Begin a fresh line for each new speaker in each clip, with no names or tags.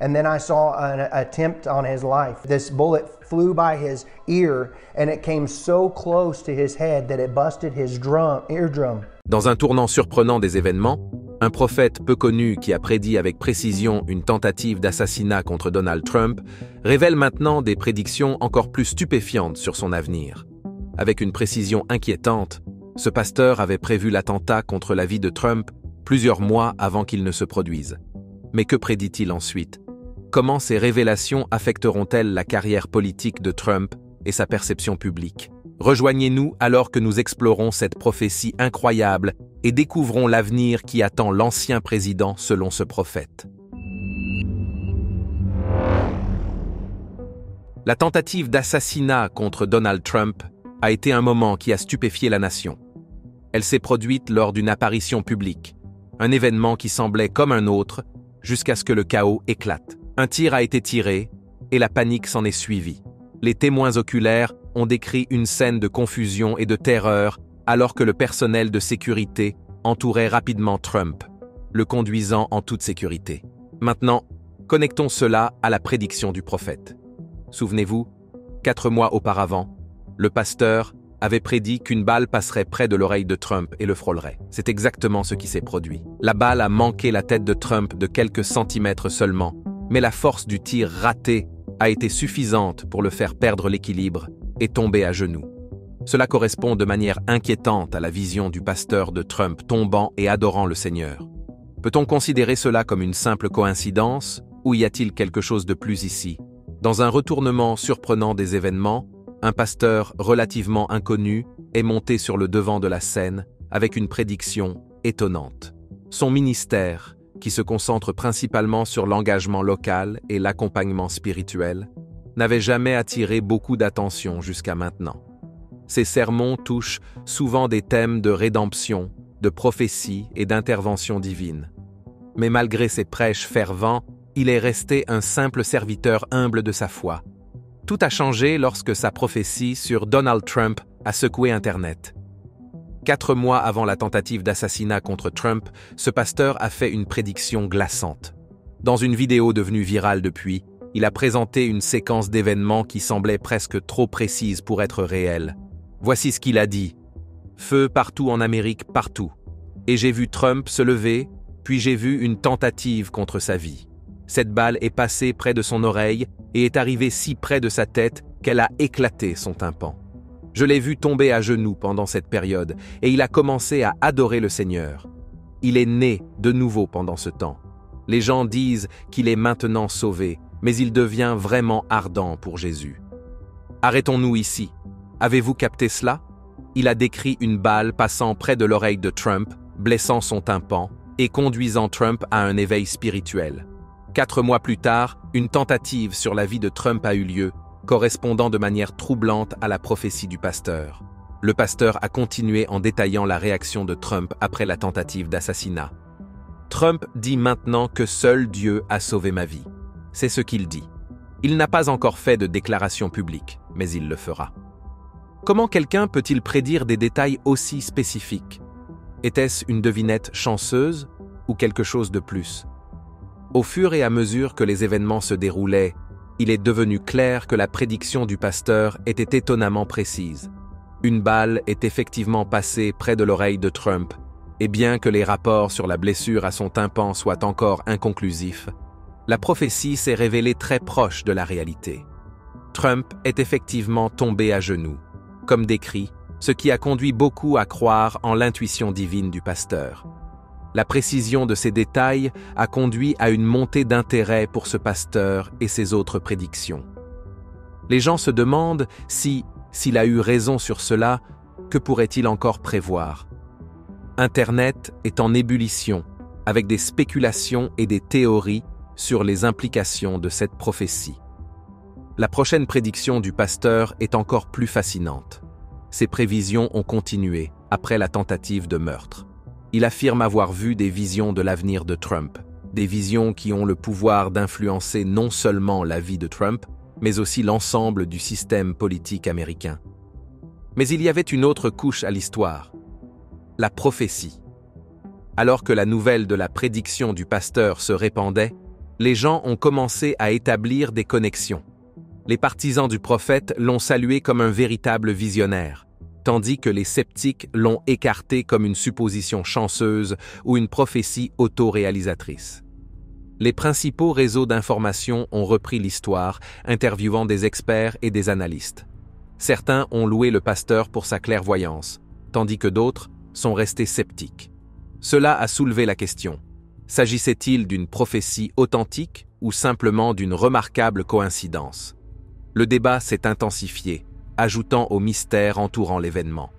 And then I saw an attempt on his life. This bullet flew by his ear and it came so close to his head that it busted his drum, eardrum.
Dans un tournant surprenant des événements, un prophète peu connu qui a prédit avec précision une tentative d'assassinat contre Donald Trump révèle maintenant des prédictions encore plus stupéfiantes sur son avenir. Avec une précision inquiétante, ce pasteur avait prévu l'attentat contre la vie de Trump plusieurs mois avant qu'il ne se produise. Mais que prédit-il ensuite? Comment ces révélations affecteront-elles la carrière politique de Trump et sa perception publique Rejoignez-nous alors que nous explorons cette prophétie incroyable et découvrons l'avenir qui attend l'ancien président selon ce prophète. La tentative d'assassinat contre Donald Trump a été un moment qui a stupéfié la nation. Elle s'est produite lors d'une apparition publique, un événement qui semblait comme un autre, jusqu'à ce que le chaos éclate. Un tir a été tiré, et la panique s'en est suivie. Les témoins oculaires ont décrit une scène de confusion et de terreur alors que le personnel de sécurité entourait rapidement Trump, le conduisant en toute sécurité. Maintenant, connectons cela à la prédiction du prophète. Souvenez-vous, quatre mois auparavant, le pasteur avait prédit qu'une balle passerait près de l'oreille de Trump et le frôlerait. C'est exactement ce qui s'est produit. La balle a manqué la tête de Trump de quelques centimètres seulement, mais la force du tir raté a été suffisante pour le faire perdre l'équilibre et tomber à genoux. Cela correspond de manière inquiétante à la vision du pasteur de Trump tombant et adorant le Seigneur. Peut-on considérer cela comme une simple coïncidence ou y a-t-il quelque chose de plus ici? Dans un retournement surprenant des événements, un pasteur relativement inconnu est monté sur le devant de la scène avec une prédiction étonnante. Son ministère, qui se concentre principalement sur l'engagement local et l'accompagnement spirituel, n'avait jamais attiré beaucoup d'attention jusqu'à maintenant. Ses sermons touchent souvent des thèmes de rédemption, de prophétie et d'intervention divine. Mais malgré ses prêches fervents, il est resté un simple serviteur humble de sa foi. Tout a changé lorsque sa prophétie sur Donald Trump a secoué Internet. Quatre mois avant la tentative d'assassinat contre Trump, ce pasteur a fait une prédiction glaçante. Dans une vidéo devenue virale depuis, il a présenté une séquence d'événements qui semblait presque trop précise pour être réelle. Voici ce qu'il a dit. Feu partout en Amérique, partout. Et j'ai vu Trump se lever, puis j'ai vu une tentative contre sa vie. Cette balle est passée près de son oreille et est arrivée si près de sa tête qu'elle a éclaté son tympan. Je l'ai vu tomber à genoux pendant cette période, et il a commencé à adorer le Seigneur. Il est né de nouveau pendant ce temps. Les gens disent qu'il est maintenant sauvé, mais il devient vraiment ardent pour Jésus. Arrêtons-nous ici. Avez-vous capté cela? Il a décrit une balle passant près de l'oreille de Trump, blessant son tympan et conduisant Trump à un éveil spirituel. Quatre mois plus tard, une tentative sur la vie de Trump a eu lieu correspondant de manière troublante à la prophétie du pasteur. Le pasteur a continué en détaillant la réaction de Trump après la tentative d'assassinat. Trump dit maintenant que seul Dieu a sauvé ma vie. C'est ce qu'il dit. Il n'a pas encore fait de déclaration publique, mais il le fera. Comment quelqu'un peut-il prédire des détails aussi spécifiques? Était-ce une devinette chanceuse ou quelque chose de plus? Au fur et à mesure que les événements se déroulaient il est devenu clair que la prédiction du pasteur était étonnamment précise. Une balle est effectivement passée près de l'oreille de Trump, et bien que les rapports sur la blessure à son tympan soient encore inconclusifs, la prophétie s'est révélée très proche de la réalité. Trump est effectivement tombé à genoux, comme décrit, ce qui a conduit beaucoup à croire en l'intuition divine du pasteur. La précision de ces détails a conduit à une montée d'intérêt pour ce pasteur et ses autres prédictions. Les gens se demandent si, s'il a eu raison sur cela, que pourrait-il encore prévoir? Internet est en ébullition, avec des spéculations et des théories sur les implications de cette prophétie. La prochaine prédiction du pasteur est encore plus fascinante. Ses prévisions ont continué après la tentative de meurtre. Il affirme avoir vu des visions de l'avenir de Trump, des visions qui ont le pouvoir d'influencer non seulement la vie de Trump, mais aussi l'ensemble du système politique américain. Mais il y avait une autre couche à l'histoire, la prophétie. Alors que la nouvelle de la prédiction du pasteur se répandait, les gens ont commencé à établir des connexions. Les partisans du prophète l'ont salué comme un véritable visionnaire, tandis que les sceptiques l'ont écarté comme une supposition chanceuse ou une prophétie autoréalisatrice. Les principaux réseaux d'information ont repris l'histoire, interviewant des experts et des analystes. Certains ont loué le pasteur pour sa clairvoyance, tandis que d'autres sont restés sceptiques. Cela a soulevé la question. S'agissait-il d'une prophétie authentique ou simplement d'une remarquable coïncidence? Le débat s'est intensifié, ajoutant au mystère entourant l'événement.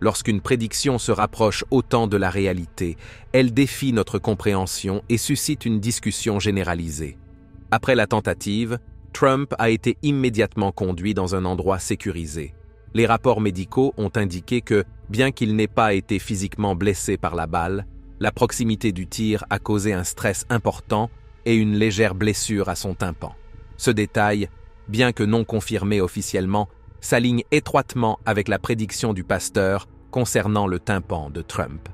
Lorsqu'une prédiction se rapproche autant de la réalité, elle défie notre compréhension et suscite une discussion généralisée. Après la tentative, Trump a été immédiatement conduit dans un endroit sécurisé. Les rapports médicaux ont indiqué que, bien qu'il n'ait pas été physiquement blessé par la balle, la proximité du tir a causé un stress important et une légère blessure à son tympan. Ce détail, bien que non confirmé officiellement, s'aligne étroitement avec la prédiction du pasteur concernant le tympan de Trump.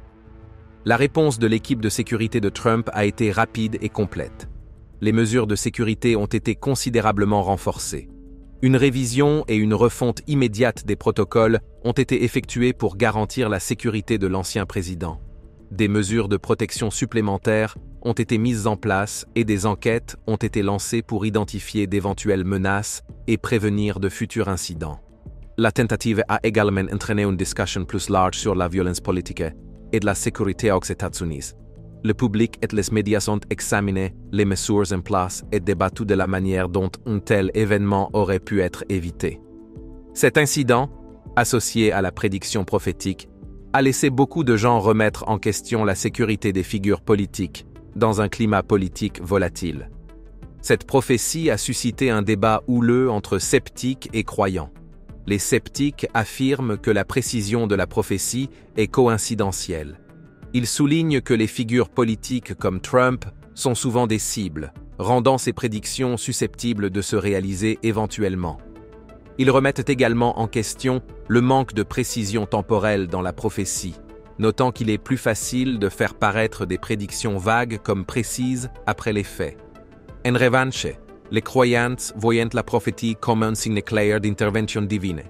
La réponse de l'équipe de sécurité de Trump a été rapide et complète. Les mesures de sécurité ont été considérablement renforcées. Une révision et une refonte immédiate des protocoles ont été effectuées pour garantir la sécurité de l'ancien président. Des mesures de protection supplémentaires ont été mises en place et des enquêtes ont été lancées pour identifier d'éventuelles menaces et prévenir de futurs incidents. La tentative a également entraîné une discussion plus large sur la violence politique et de la sécurité aux États-Unis. Le public et les médias ont examiné les mesures en place et débattu de la manière dont un tel événement aurait pu être évité. Cet incident, associé à la prédiction prophétique, a laissé beaucoup de gens remettre en question la sécurité des figures politiques dans un climat politique volatile. Cette prophétie a suscité un débat houleux entre sceptiques et croyants les sceptiques affirment que la précision de la prophétie est coïncidentielle. Ils soulignent que les figures politiques comme Trump sont souvent des cibles, rendant ces prédictions susceptibles de se réaliser éventuellement. Ils remettent également en question le manque de précision temporelle dans la prophétie, notant qu'il est plus facile de faire paraître des prédictions vagues comme précises après les faits. En revanche, les croyants voyant la prophétie comme un signe clair d'intervention divine.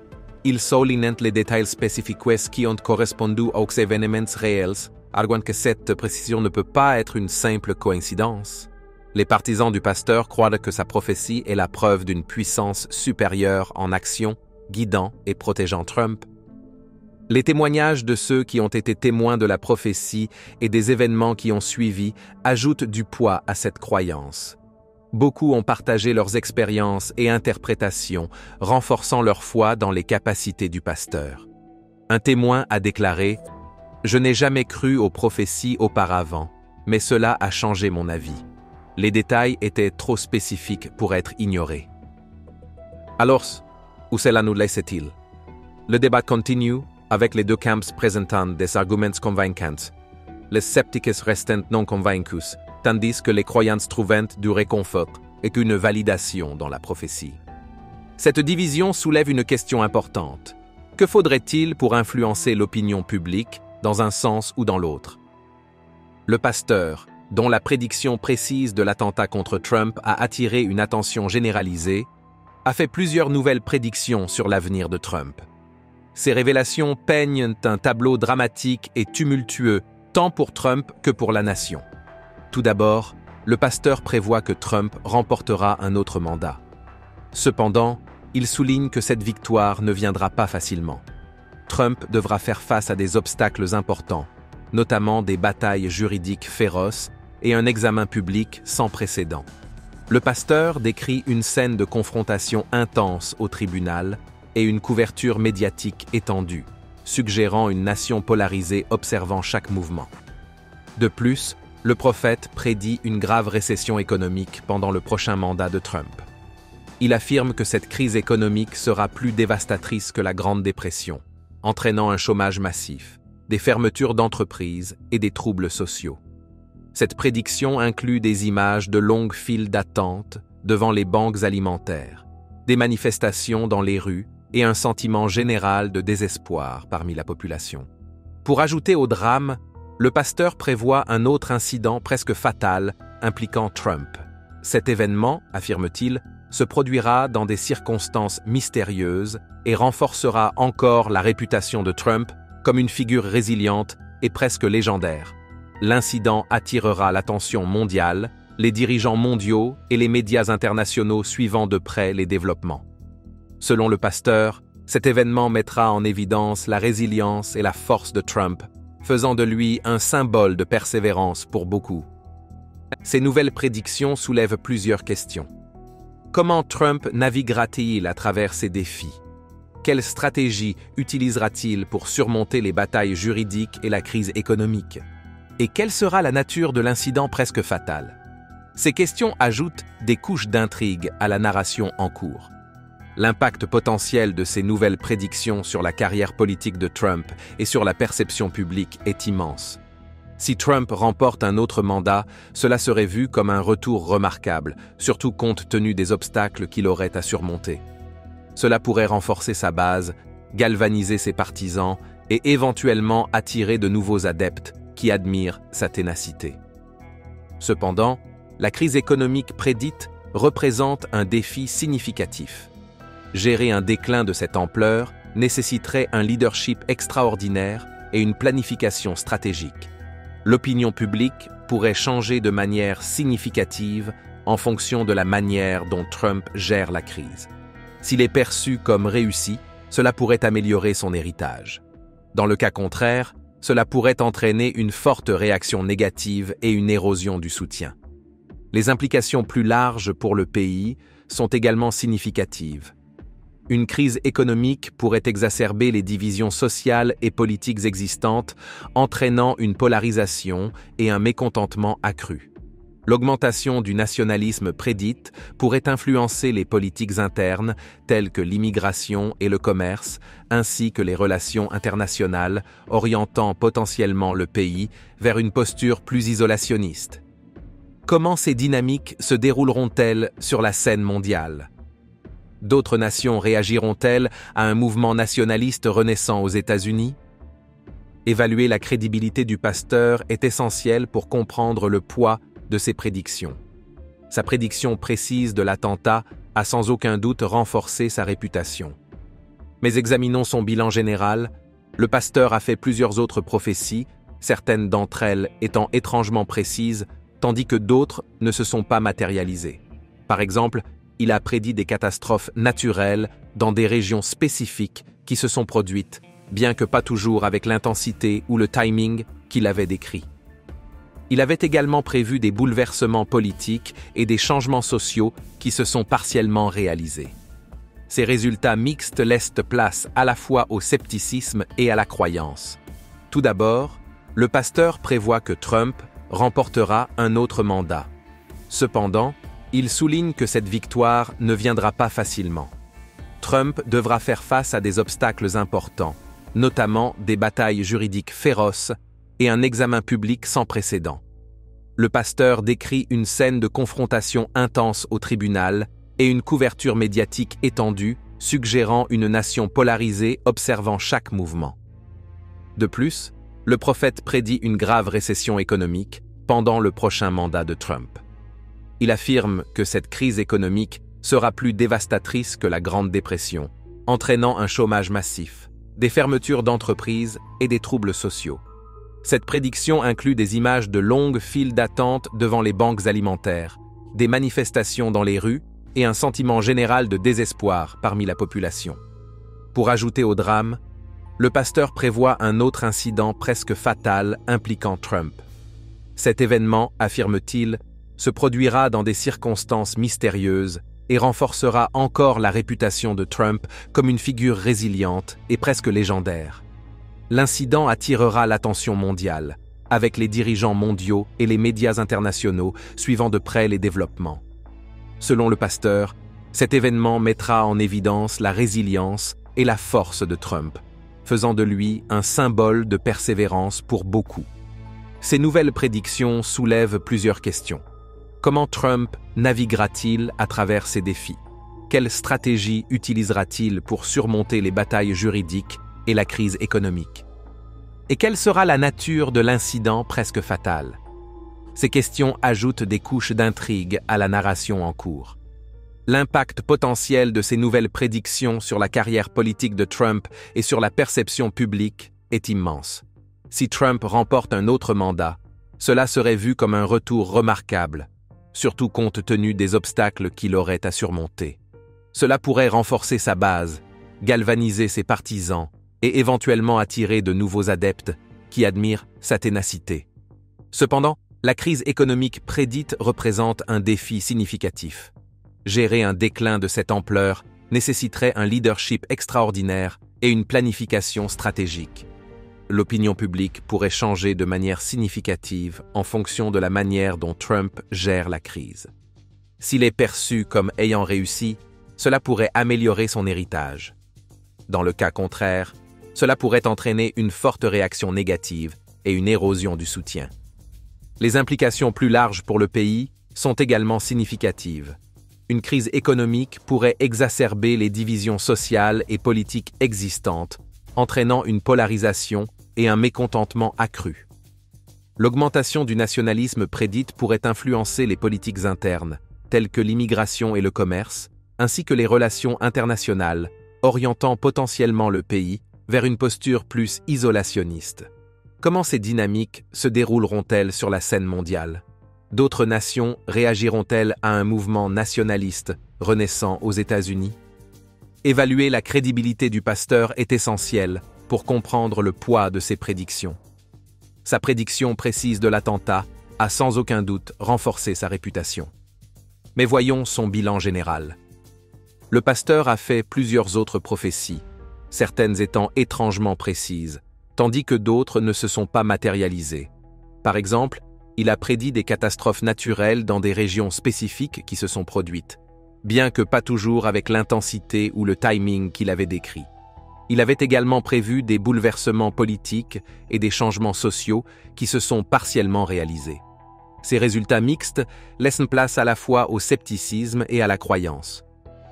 Ils soulignent les détails spécifiques qui ont correspondu aux événements réels, arguant que cette précision ne peut pas être une simple coïncidence. Les partisans du pasteur croient que sa prophétie est la preuve d'une puissance supérieure en action, guidant et protégeant Trump. Les témoignages de ceux qui ont été témoins de la prophétie et des événements qui ont suivi ajoutent du poids à cette croyance. Beaucoup ont partagé leurs expériences et interprétations, renforçant leur foi dans les capacités du pasteur. Un témoin a déclaré ⁇ Je n'ai jamais cru aux prophéties auparavant, mais cela a changé mon avis. Les détails étaient trop spécifiques pour être ignorés. Alors, où cela nous laisse-t-il Le débat continue avec les deux camps présentant des arguments convaincants. Les sceptiques restent non convaincus tandis que les croyants trouvent du réconfort et qu'une validation dans la prophétie. Cette division soulève une question importante. Que faudrait-il pour influencer l'opinion publique dans un sens ou dans l'autre? Le pasteur, dont la prédiction précise de l'attentat contre Trump a attiré une attention généralisée, a fait plusieurs nouvelles prédictions sur l'avenir de Trump. Ces révélations peignent un tableau dramatique et tumultueux tant pour Trump que pour la nation. Tout d'abord, le pasteur prévoit que Trump remportera un autre mandat. Cependant, il souligne que cette victoire ne viendra pas facilement. Trump devra faire face à des obstacles importants, notamment des batailles juridiques féroces et un examen public sans précédent. Le pasteur décrit une scène de confrontation intense au tribunal et une couverture médiatique étendue, suggérant une nation polarisée observant chaque mouvement. De plus, le prophète prédit une grave récession économique pendant le prochain mandat de Trump. Il affirme que cette crise économique sera plus dévastatrice que la Grande Dépression, entraînant un chômage massif, des fermetures d'entreprises et des troubles sociaux. Cette prédiction inclut des images de longues files d'attente devant les banques alimentaires, des manifestations dans les rues et un sentiment général de désespoir parmi la population. Pour ajouter au drame le pasteur prévoit un autre incident presque fatal impliquant Trump, cet événement, affirme-t-il, se produira dans des circonstances mystérieuses et renforcera encore la réputation de Trump comme une figure résiliente et presque légendaire. L'incident attirera l'attention mondiale, les dirigeants mondiaux et les médias internationaux suivant de près les développements. Selon le pasteur, cet événement mettra en évidence la résilience et la force de Trump, faisant de lui un symbole de persévérance pour beaucoup. Ces nouvelles prédictions soulèvent plusieurs questions. Comment Trump naviguera-t-il à travers ces défis? Quelle stratégie utilisera-t-il pour surmonter les batailles juridiques et la crise économique? Et quelle sera la nature de l'incident presque fatal? Ces questions ajoutent des couches d'intrigue à la narration en cours. L'impact potentiel de ces nouvelles prédictions sur la carrière politique de Trump et sur la perception publique est immense. Si Trump remporte un autre mandat, cela serait vu comme un retour remarquable, surtout compte tenu des obstacles qu'il aurait à surmonter. Cela pourrait renforcer sa base, galvaniser ses partisans et éventuellement attirer de nouveaux adeptes qui admirent sa ténacité. Cependant, la crise économique prédite représente un défi significatif. Gérer un déclin de cette ampleur nécessiterait un leadership extraordinaire et une planification stratégique l'opinion publique pourrait changer de manière significative en fonction de la manière dont Trump gère la crise. S'il est perçu comme réussi, cela pourrait améliorer son héritage. Dans le cas contraire, cela pourrait entraîner une forte réaction négative et une érosion du soutien. Les implications plus larges pour le pays sont également significatives une crise économique pourrait exacerber les divisions sociales et politiques existantes, entraînant une polarisation et un mécontentement accru. L'augmentation du nationalisme prédite pourrait influencer les politiques internes telles que l'immigration et le commerce, ainsi que les relations internationales, orientant potentiellement le pays vers une posture plus isolationniste. Comment ces dynamiques se dérouleront-elles sur la scène mondiale? D'autres nations réagiront-elles à un mouvement nationaliste renaissant aux États-Unis? Évaluer la crédibilité du pasteur est essentiel pour comprendre le poids de ses prédictions. Sa prédiction précise de l'attentat a sans aucun doute renforcé sa réputation. Mais examinons son bilan général. Le pasteur a fait plusieurs autres prophéties, certaines d'entre elles étant étrangement précises, tandis que d'autres ne se sont pas matérialisées. Par exemple, il a prédit des catastrophes naturelles dans des régions spécifiques qui se sont produites, bien que pas toujours avec l'intensité ou le timing qu'il avait décrit. Il avait également prévu des bouleversements politiques et des changements sociaux qui se sont partiellement réalisés. Ces résultats mixtes laissent place à la fois au scepticisme et à la croyance. Tout d'abord, le pasteur prévoit que Trump remportera un autre mandat. Cependant, il souligne que cette victoire ne viendra pas facilement. Trump devra faire face à des obstacles importants, notamment des batailles juridiques féroces et un examen public sans précédent. Le pasteur décrit une scène de confrontation intense au tribunal et une couverture médiatique étendue, suggérant une nation polarisée observant chaque mouvement. De plus, le prophète prédit une grave récession économique pendant le prochain mandat de Trump. Il affirme que cette crise économique sera plus dévastatrice que la Grande Dépression, entraînant un chômage massif, des fermetures d'entreprises et des troubles sociaux. Cette prédiction inclut des images de longues files d'attente devant les banques alimentaires, des manifestations dans les rues et un sentiment général de désespoir parmi la population. Pour ajouter au drame, le pasteur prévoit un autre incident presque fatal impliquant Trump. Cet événement, affirme-t-il, se produira dans des circonstances mystérieuses et renforcera encore la réputation de Trump comme une figure résiliente et presque légendaire. L'incident attirera l'attention mondiale, avec les dirigeants mondiaux et les médias internationaux suivant de près les développements. Selon le pasteur, cet événement mettra en évidence la résilience et la force de Trump, faisant de lui un symbole de persévérance pour beaucoup. Ces nouvelles prédictions soulèvent plusieurs questions. Comment Trump naviguera-t-il à travers ces défis? Quelle stratégie utilisera-t-il pour surmonter les batailles juridiques et la crise économique Et quelle sera la nature de l'incident presque fatal? Ces questions ajoutent des couches d'intrigue à la narration en cours. L'impact potentiel de ces nouvelles prédictions sur la carrière politique de Trump et sur la perception publique est immense. Si Trump remporte un autre mandat, cela serait vu comme un retour remarquable, surtout compte tenu des obstacles qu'il aurait à surmonter. Cela pourrait renforcer sa base, galvaniser ses partisans et éventuellement attirer de nouveaux adeptes qui admirent sa ténacité. Cependant, la crise économique prédite représente un défi significatif. Gérer un déclin de cette ampleur nécessiterait un leadership extraordinaire et une planification stratégique. L'opinion publique pourrait changer de manière significative en fonction de la manière dont Trump gère la crise. S'il est perçu comme ayant réussi, cela pourrait améliorer son héritage. Dans le cas contraire, cela pourrait entraîner une forte réaction négative et une érosion du soutien. Les implications plus larges pour le pays sont également significatives. Une crise économique pourrait exacerber les divisions sociales et politiques existantes, entraînant une polarisation et un mécontentement accru. L'augmentation du nationalisme prédite pourrait influencer les politiques internes, telles que l'immigration et le commerce, ainsi que les relations internationales, orientant potentiellement le pays vers une posture plus isolationniste. Comment ces dynamiques se dérouleront-elles sur la scène mondiale? D'autres nations réagiront-elles à un mouvement nationaliste renaissant aux États-Unis? Évaluer la crédibilité du pasteur est essentiel pour comprendre le poids de ses prédictions. Sa prédiction précise de l'attentat a sans aucun doute renforcé sa réputation. Mais voyons son bilan général. Le pasteur a fait plusieurs autres prophéties, certaines étant étrangement précises, tandis que d'autres ne se sont pas matérialisées. Par exemple, il a prédit des catastrophes naturelles dans des régions spécifiques qui se sont produites, bien que pas toujours avec l'intensité ou le timing qu'il avait décrit. Il avait également prévu des bouleversements politiques et des changements sociaux qui se sont partiellement réalisés. Ces résultats mixtes laissent place à la fois au scepticisme et à la croyance.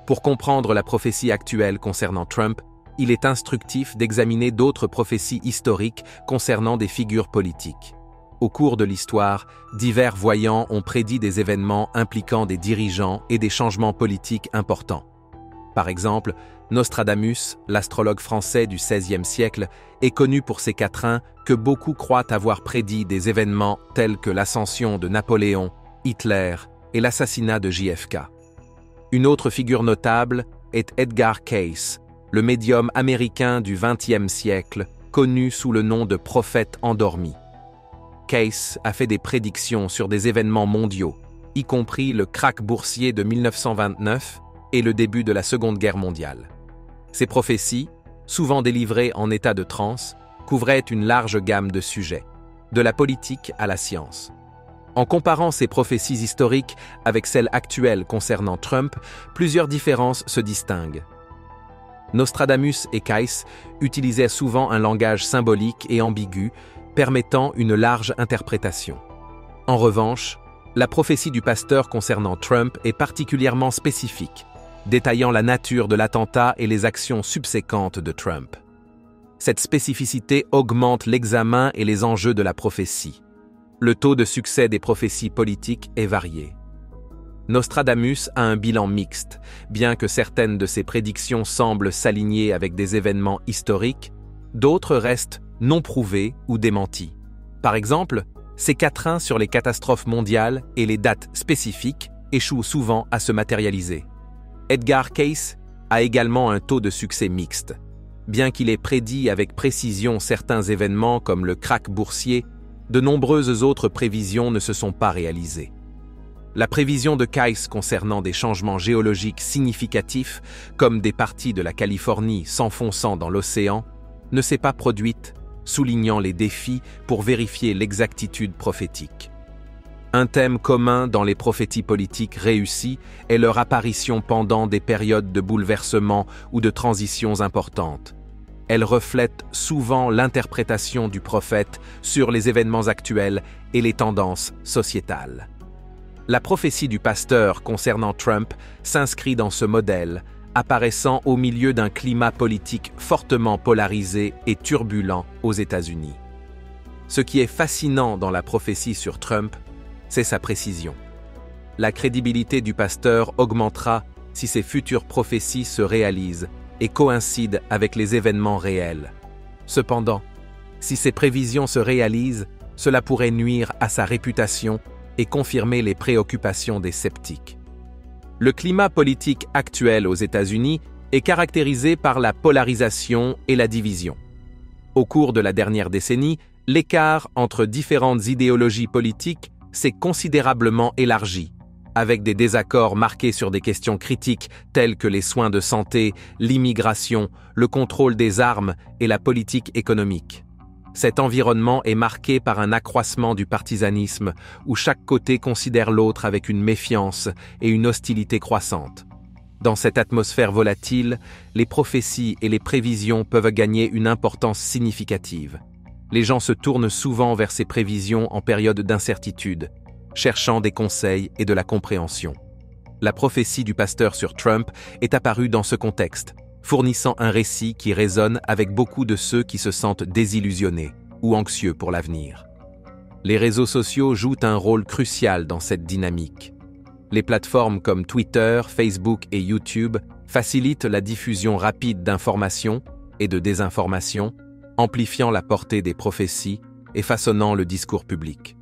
Pour comprendre la prophétie actuelle concernant Trump, il est instructif d'examiner d'autres prophéties historiques concernant des figures politiques. Au cours de l'histoire, divers voyants ont prédit des événements impliquant des dirigeants et des changements politiques importants. Par exemple, Nostradamus, l'astrologue français du XVIe siècle, est connu pour ses quatrains que beaucoup croient avoir prédit des événements tels que l'ascension de Napoléon, Hitler et l'assassinat de JFK. Une autre figure notable est Edgar Cayce, le médium américain du XXe siècle, connu sous le nom de prophète endormi. Case a fait des prédictions sur des événements mondiaux, y compris le krach boursier de 1929 et le début de la Seconde Guerre mondiale. Ces prophéties, souvent délivrées en état de transe, couvraient une large gamme de sujets, de la politique à la science. En comparant ces prophéties historiques avec celles actuelles concernant Trump, plusieurs différences se distinguent. Nostradamus et Kais utilisaient souvent un langage symbolique et ambigu, permettant une large interprétation. En revanche, la prophétie du pasteur concernant Trump est particulièrement spécifique, détaillant la nature de l'attentat et les actions subséquentes de Trump. Cette spécificité augmente l'examen et les enjeux de la prophétie. Le taux de succès des prophéties politiques est varié. Nostradamus a un bilan mixte, bien que certaines de ses prédictions semblent s'aligner avec des événements historiques, d'autres restent non prouvées ou démenties. Par exemple, ses quatrains sur les catastrophes mondiales et les dates spécifiques échouent souvent à se matérialiser. Edgar Case a également un taux de succès mixte. Bien qu'il ait prédit avec précision certains événements comme le krach boursier, de nombreuses autres prévisions ne se sont pas réalisées. La prévision de Kais concernant des changements géologiques significatifs, comme des parties de la Californie s'enfonçant dans l'océan, ne s'est pas produite, soulignant les défis pour vérifier l'exactitude prophétique. Un thème commun dans les prophéties politiques réussies est leur apparition pendant des périodes de bouleversement ou de transitions importantes. Elles reflètent souvent l'interprétation du prophète sur les événements actuels et les tendances sociétales. La prophétie du pasteur concernant Trump s'inscrit dans ce modèle, apparaissant au milieu d'un climat politique fortement polarisé et turbulent aux États-Unis. Ce qui est fascinant dans la prophétie sur Trump, c'est sa précision. La crédibilité du pasteur augmentera si ses futures prophéties se réalisent et coïncident avec les événements réels. Cependant, si ces prévisions se réalisent, cela pourrait nuire à sa réputation et confirmer les préoccupations des sceptiques. Le climat politique actuel aux États-Unis est caractérisé par la polarisation et la division. Au cours de la dernière décennie, l'écart entre différentes idéologies politiques s'est considérablement élargi, avec des désaccords marqués sur des questions critiques telles que les soins de santé, l'immigration, le contrôle des armes et la politique économique. Cet environnement est marqué par un accroissement du partisanisme, où chaque côté considère l'autre avec une méfiance et une hostilité croissante. Dans cette atmosphère volatile, les prophéties et les prévisions peuvent gagner une importance significative. Les gens se tournent souvent vers ces prévisions en période d'incertitude, cherchant des conseils et de la compréhension. La prophétie du pasteur sur Trump est apparue dans ce contexte, fournissant un récit qui résonne avec beaucoup de ceux qui se sentent désillusionnés ou anxieux pour l'avenir. Les réseaux sociaux jouent un rôle crucial dans cette dynamique. Les plateformes comme Twitter, Facebook et YouTube facilitent la diffusion rapide d'informations et de désinformations, amplifiant la portée des prophéties et façonnant le discours public.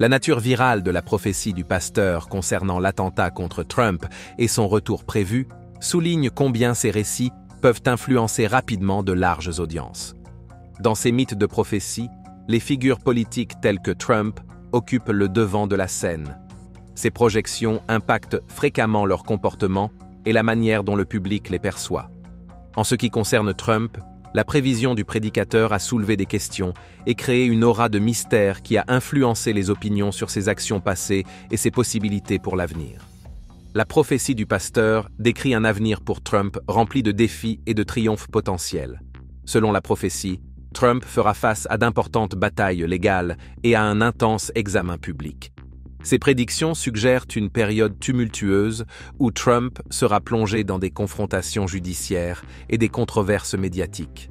La nature virale de la prophétie du pasteur concernant l'attentat contre Trump et son retour prévu souligne combien ces récits peuvent influencer rapidement de larges audiences. Dans ces mythes de prophétie, les figures politiques telles que Trump occupent le devant de la scène. Ces projections impactent fréquemment leur comportement et la manière dont le public les perçoit. En ce qui concerne Trump, la prévision du prédicateur a soulevé des questions et créé une aura de mystère qui a influencé les opinions sur ses actions passées et ses possibilités pour l'avenir. La prophétie du pasteur décrit un avenir pour Trump rempli de défis et de triomphes potentiels. Selon la prophétie, Trump fera face à d'importantes batailles légales et à un intense examen public. Ces prédictions suggèrent une période tumultueuse où Trump sera plongé dans des confrontations judiciaires et des controverses médiatiques.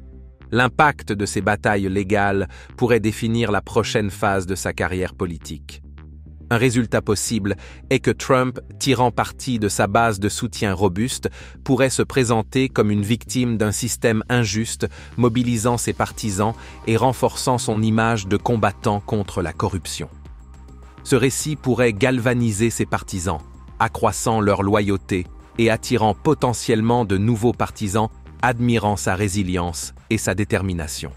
L'impact de ces batailles légales pourrait définir la prochaine phase de sa carrière politique. Un résultat possible est que Trump, tirant parti de sa base de soutien robuste, pourrait se présenter comme une victime d'un système injuste, mobilisant ses partisans et renforçant son image de combattant contre la corruption. Ce récit pourrait galvaniser ses partisans, accroissant leur loyauté et attirant potentiellement de nouveaux partisans admirant sa résilience et sa détermination.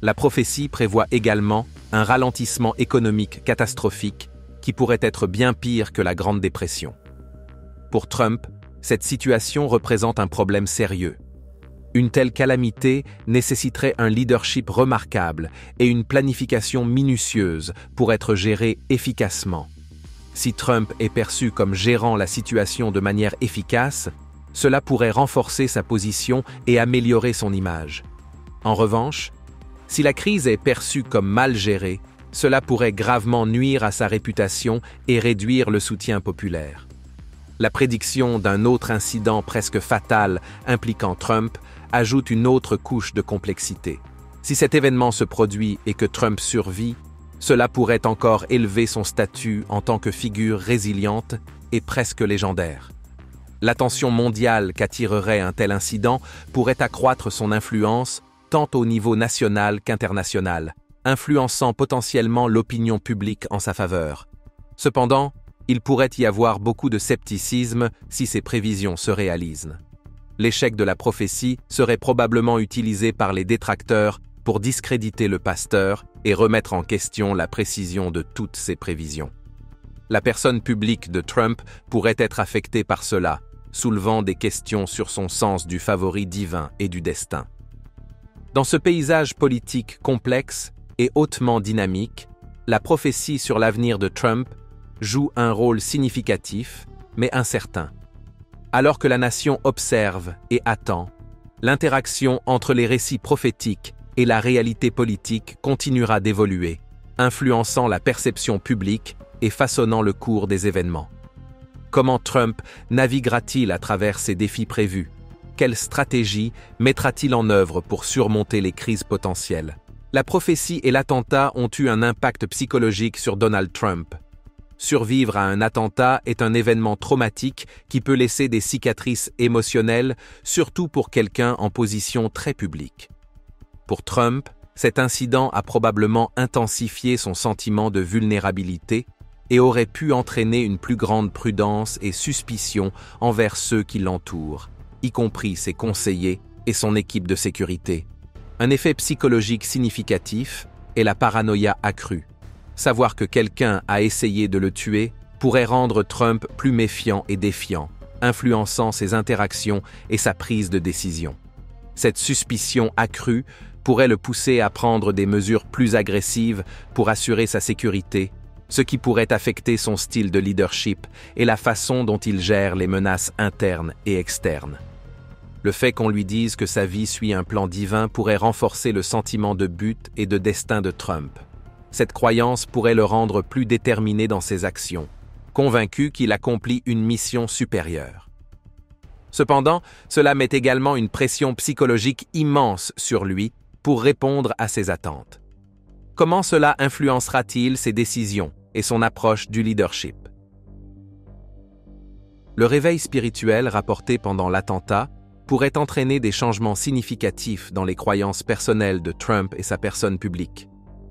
La prophétie prévoit également un ralentissement économique catastrophique qui pourrait être bien pire que la Grande Dépression. Pour Trump, cette situation représente un problème sérieux. Une telle calamité nécessiterait un leadership remarquable et une planification minutieuse pour être gérée efficacement. Si Trump est perçu comme gérant la situation de manière efficace, cela pourrait renforcer sa position et améliorer son image. En revanche, si la crise est perçue comme mal gérée, cela pourrait gravement nuire à sa réputation et réduire le soutien populaire. La prédiction d'un autre incident presque fatal impliquant Trump ajoute une autre couche de complexité. Si cet événement se produit et que Trump survit, cela pourrait encore élever son statut en tant que figure résiliente et presque légendaire. L'attention mondiale qu'attirerait un tel incident pourrait accroître son influence tant au niveau national qu'international, influençant potentiellement l'opinion publique en sa faveur. Cependant, il pourrait y avoir beaucoup de scepticisme si ces prévisions se réalisent. L'échec de la prophétie serait probablement utilisé par les détracteurs pour discréditer le pasteur et remettre en question la précision de toutes ces prévisions. La personne publique de Trump pourrait être affectée par cela, soulevant des questions sur son sens du favori divin et du destin. Dans ce paysage politique complexe et hautement dynamique, la prophétie sur l'avenir de Trump joue un rôle significatif, mais incertain. Alors que la nation observe et attend, l'interaction entre les récits prophétiques et la réalité politique continuera d'évoluer, influençant la perception publique et façonnant le cours des événements. Comment Trump naviguera-t-il à travers ces défis prévus? Quelle stratégie mettra-t-il en œuvre pour surmonter les crises potentielles? La prophétie et l'attentat ont eu un impact psychologique sur Donald Trump. Survivre à un attentat est un événement traumatique qui peut laisser des cicatrices émotionnelles, surtout pour quelqu'un en position très publique. Pour Trump, cet incident a probablement intensifié son sentiment de vulnérabilité et aurait pu entraîner une plus grande prudence et suspicion envers ceux qui l'entourent, y compris ses conseillers et son équipe de sécurité. Un effet psychologique significatif est la paranoïa accrue. Savoir que quelqu'un a essayé de le tuer pourrait rendre Trump plus méfiant et défiant, influençant ses interactions et sa prise de décision. Cette suspicion accrue pourrait le pousser à prendre des mesures plus agressives pour assurer sa sécurité, ce qui pourrait affecter son style de leadership et la façon dont il gère les menaces internes et externes. Le fait qu'on lui dise que sa vie suit un plan divin pourrait renforcer le sentiment de but et de destin de Trump. Cette croyance pourrait le rendre plus déterminé dans ses actions, convaincu qu'il accomplit une mission supérieure. Cependant, cela met également une pression psychologique immense sur lui pour répondre à ses attentes. Comment cela influencera-t-il ses décisions et son approche du leadership? Le réveil spirituel rapporté pendant l'attentat pourrait entraîner des changements significatifs dans les croyances personnelles de Trump et sa personne publique.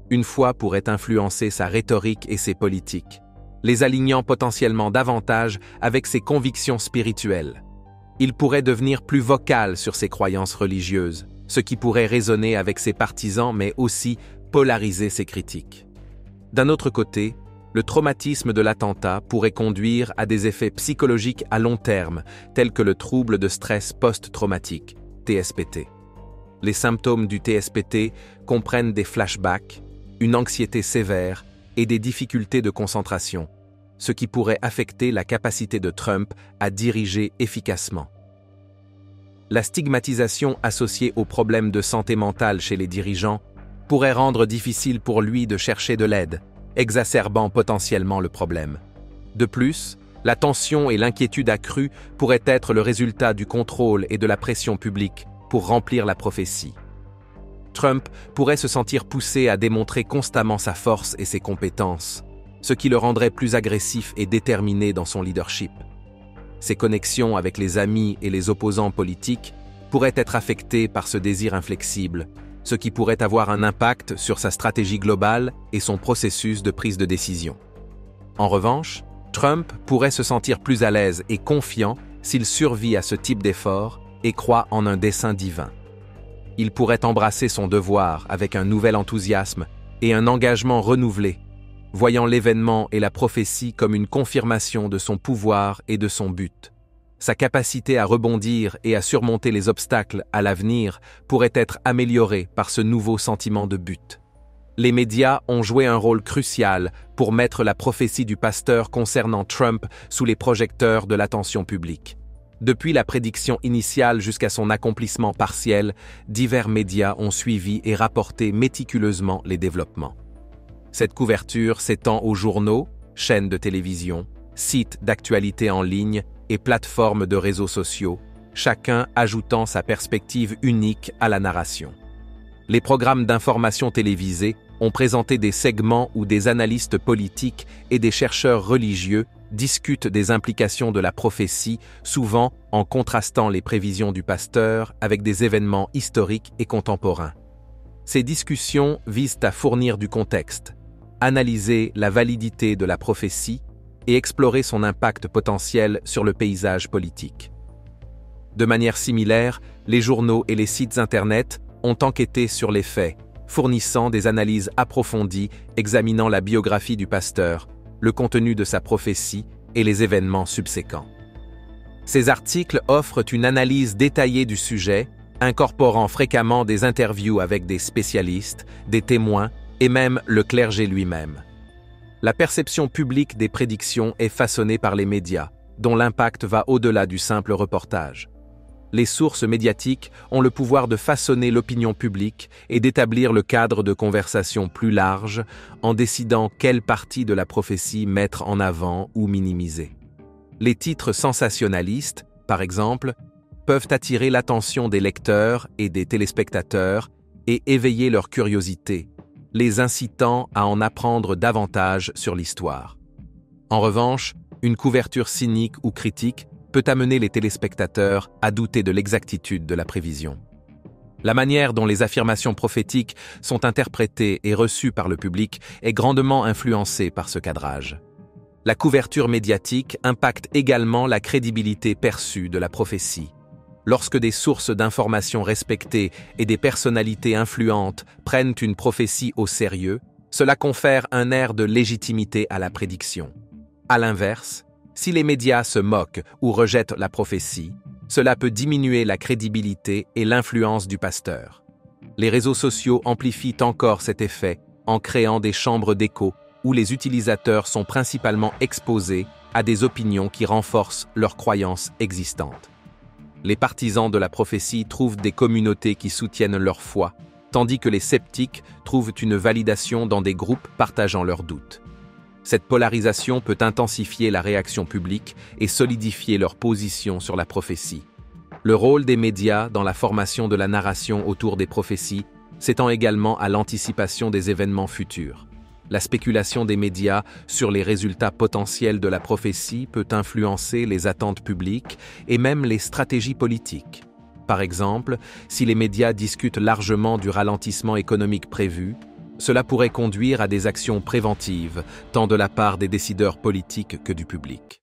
Une foi pourrait influencer sa rhétorique et ses politiques, les alignant potentiellement davantage avec ses convictions spirituelles. Il pourrait devenir plus vocal sur ses croyances religieuses, ce qui pourrait résonner avec ses partisans mais aussi polariser ses critiques. D'un autre côté, le traumatisme de l'attentat pourrait conduire à des effets psychologiques à long terme, tels que le trouble de stress post-traumatique, TSPT. Les symptômes du TSPT comprennent des flashbacks, une anxiété sévère et des difficultés de concentration, ce qui pourrait affecter la capacité de Trump à diriger efficacement la stigmatisation associée aux problèmes de santé mentale chez les dirigeants pourrait rendre difficile pour lui de chercher de l'aide, exacerbant potentiellement le problème. De plus, la tension et l'inquiétude accrue pourraient être le résultat du contrôle et de la pression publique pour remplir la prophétie. Trump pourrait se sentir poussé à démontrer constamment sa force et ses compétences, ce qui le rendrait plus agressif et déterminé dans son leadership ses connexions avec les amis et les opposants politiques pourraient être affectées par ce désir inflexible, ce qui pourrait avoir un impact sur sa stratégie globale et son processus de prise de décision. En revanche, Trump pourrait se sentir plus à l'aise et confiant s'il survit à ce type d'effort et croit en un dessein divin. Il pourrait embrasser son devoir avec un nouvel enthousiasme et un engagement renouvelé voyant l'événement et la prophétie comme une confirmation de son pouvoir et de son but. Sa capacité à rebondir et à surmonter les obstacles à l'avenir pourrait être améliorée par ce nouveau sentiment de but. Les médias ont joué un rôle crucial pour mettre la prophétie du pasteur concernant Trump sous les projecteurs de l'attention publique. Depuis la prédiction initiale jusqu'à son accomplissement partiel, divers médias ont suivi et rapporté méticuleusement les développements. Cette couverture s'étend aux journaux, chaînes de télévision, sites d'actualité en ligne et plateformes de réseaux sociaux, chacun ajoutant sa perspective unique à la narration. Les programmes d'information télévisés ont présenté des segments où des analystes politiques et des chercheurs religieux discutent des implications de la prophétie, souvent en contrastant les prévisions du pasteur avec des événements historiques et contemporains. Ces discussions visent à fournir du contexte, analyser la validité de la prophétie et explorer son impact potentiel sur le paysage politique. De manière similaire, les journaux et les sites Internet ont enquêté sur les faits, fournissant des analyses approfondies examinant la biographie du pasteur, le contenu de sa prophétie et les événements subséquents. Ces articles offrent une analyse détaillée du sujet, incorporant fréquemment des interviews avec des spécialistes, des témoins et même le clergé lui-même. La perception publique des prédictions est façonnée par les médias, dont l'impact va au-delà du simple reportage. Les sources médiatiques ont le pouvoir de façonner l'opinion publique et d'établir le cadre de conversation plus large en décidant quelle partie de la prophétie mettre en avant ou minimiser. Les titres sensationnalistes, par exemple, peuvent attirer l'attention des lecteurs et des téléspectateurs et éveiller leur curiosité, les incitant à en apprendre davantage sur l'histoire. En revanche, une couverture cynique ou critique peut amener les téléspectateurs à douter de l'exactitude de la prévision. La manière dont les affirmations prophétiques sont interprétées et reçues par le public est grandement influencée par ce cadrage. La couverture médiatique impacte également la crédibilité perçue de la prophétie. Lorsque des sources d'informations respectées et des personnalités influentes prennent une prophétie au sérieux, cela confère un air de légitimité à la prédiction. À l'inverse, si les médias se moquent ou rejettent la prophétie, cela peut diminuer la crédibilité et l'influence du pasteur. Les réseaux sociaux amplifient encore cet effet en créant des chambres d'écho où les utilisateurs sont principalement exposés à des opinions qui renforcent leurs croyances existantes. Les partisans de la prophétie trouvent des communautés qui soutiennent leur foi, tandis que les sceptiques trouvent une validation dans des groupes partageant leurs doutes. Cette polarisation peut intensifier la réaction publique et solidifier leur position sur la prophétie. Le rôle des médias dans la formation de la narration autour des prophéties s'étend également à l'anticipation des événements futurs. La spéculation des médias sur les résultats potentiels de la prophétie peut influencer les attentes publiques et même les stratégies politiques. Par exemple, si les médias discutent largement du ralentissement économique prévu, cela pourrait conduire à des actions préventives, tant de la part des décideurs politiques que du public.